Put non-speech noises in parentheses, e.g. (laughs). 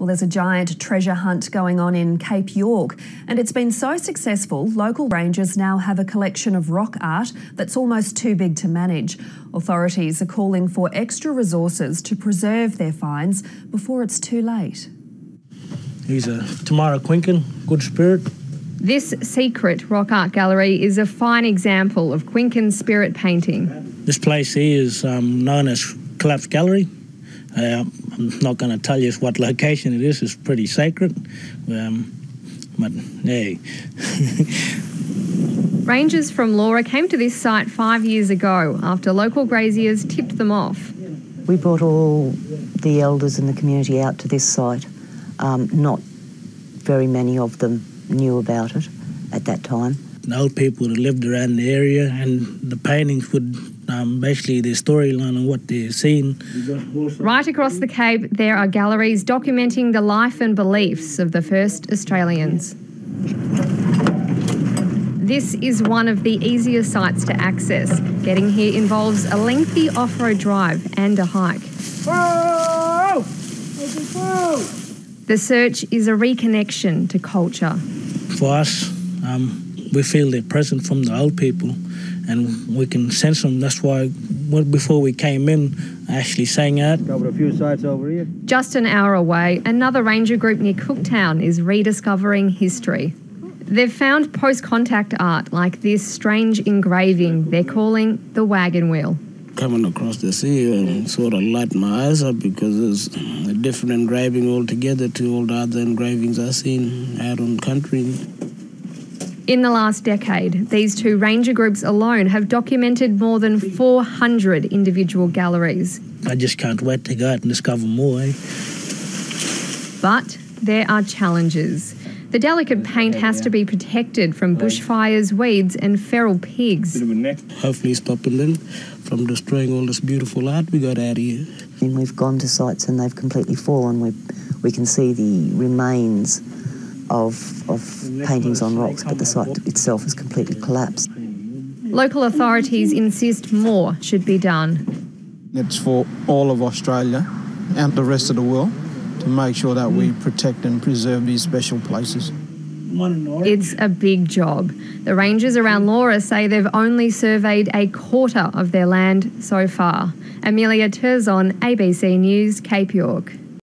Well, there's a giant treasure hunt going on in Cape York, and it's been so successful, local rangers now have a collection of rock art that's almost too big to manage. Authorities are calling for extra resources to preserve their finds before it's too late. He's a Tamara Quinkin, good spirit. This secret rock art gallery is a fine example of Quinkin's spirit painting. This place here is um, known as Collapse Gallery. Uh, I'm not going to tell you what location it is, it's pretty sacred. Um, but hey. (laughs) Rangers from Laura came to this site five years ago after local graziers tipped them off. We brought all the elders in the community out to this site. Um, not very many of them knew about it at that time. The old people that lived around the area and the paintings would um, basically the storyline and what they're seeing. Right across the Cape, there are galleries documenting the life and beliefs of the first Australians. This is one of the easier sites to access. Getting here involves a lengthy off road drive and a hike. Whoa! The search is a reconnection to culture. For us, um, we feel the presence from the old people and we can sense them. That's why before we came in, I actually sang out. Covered a few sites over here. Just an hour away, another ranger group near Cooktown is rediscovering history. They've found post contact art like this strange engraving they're calling the wagon wheel. Coming across the sea uh, sort of light my eyes up because it's a different engraving altogether to all the other engravings I've seen out on country. In the last decade, these two ranger groups alone have documented more than 400 individual galleries. I just can't wait to go out and discover more. Eh? But there are challenges. The delicate paint has to be protected from bushfires, weeds, and feral pigs. Hopefully, stopping them from destroying all this beautiful art we got out here. And we've gone to sites and they've completely fallen. We, we can see the remains of, of paintings on rocks, but the site itself has completely collapsed. Local authorities insist more should be done. It's for all of Australia and the rest of the world to make sure that we protect and preserve these special places. It's a big job. The rangers around Laura say they've only surveyed a quarter of their land so far. Emilia Terzon, ABC News, Cape York.